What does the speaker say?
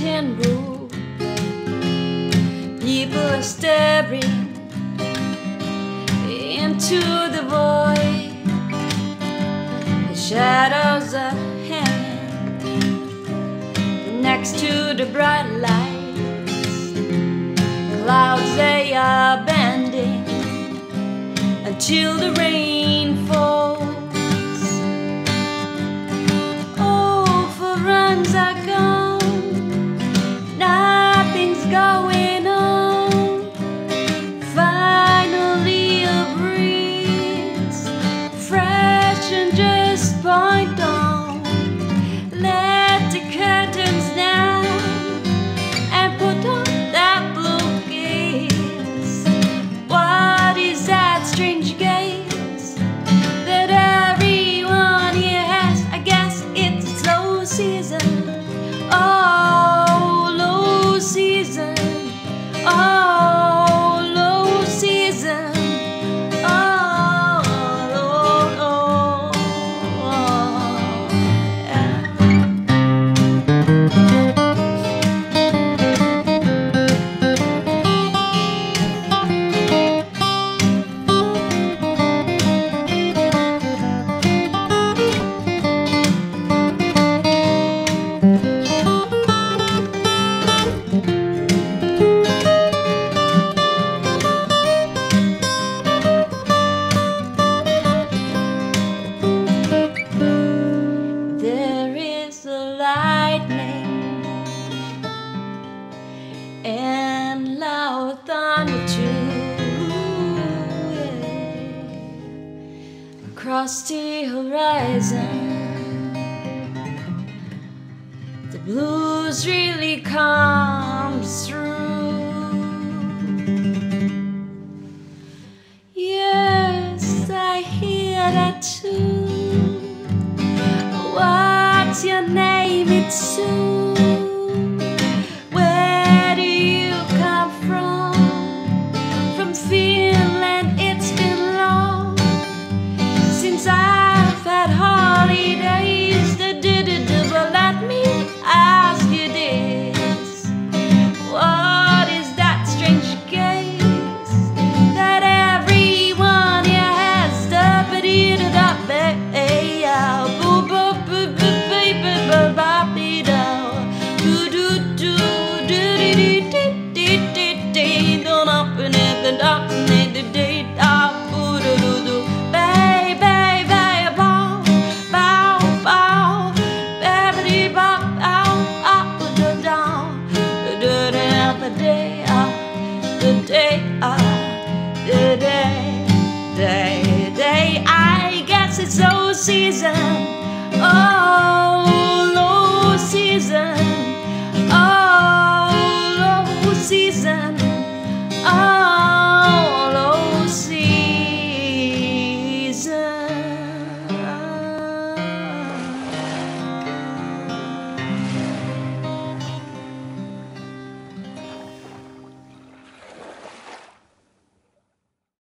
tin roof. People are staring into the void. The shadows are hanging next to the bright lights. Clouds they are bending until the rain falls. going on. Finally, a breeze, fresh and just point. all with you yeah. across the horizon the blues really comes through yes I hear that Day, day, day, I guess it's so season